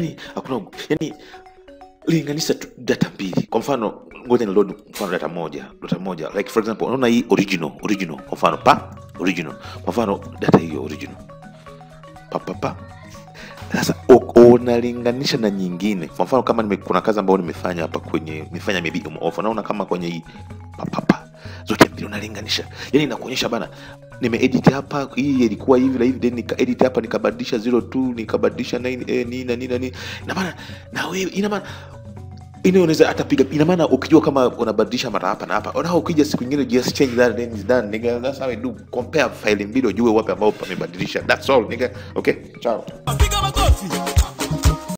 yani hakuna yani linganisha data mbili. Kwa mfano ngoja ni load mfano data moja data moja. Like for example unaona hii original original. Kwa mfano pa original. Kwa mfano data hiyo original. Pa pa pa. Sasa unalinganisha na nyingine. Kwa mfano kama nime, kuna kazi ambayo nimefanya hapa kwenye nimefanya maybe umeofa naona kama kwenye hii papapa zote mbili unalinganisha. Yani inakuonyesha bana nimeedit hapa hii ilikuwa hivi na hivi then nikaedit hapa nikabadilisha 02 nikabadilisha 9 eh, na na maana na wewe ina maana unaweza ina maana ukijua kama unabadilisha mara hapa na hapa. Na ukija siku nyingine just change that then is done. Nigga that's how I do. Compare file mbili ujue wapi ambao pamebadilisha. That's all nigga. Okay ciao.